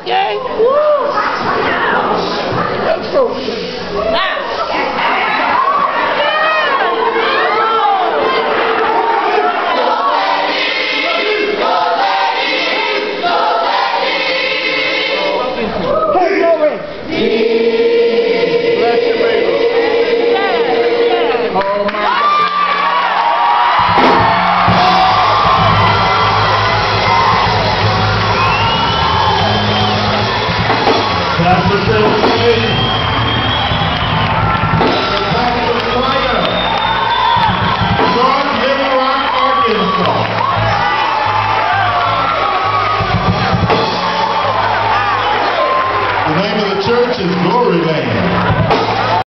Okay. That's The name of the church is Glory.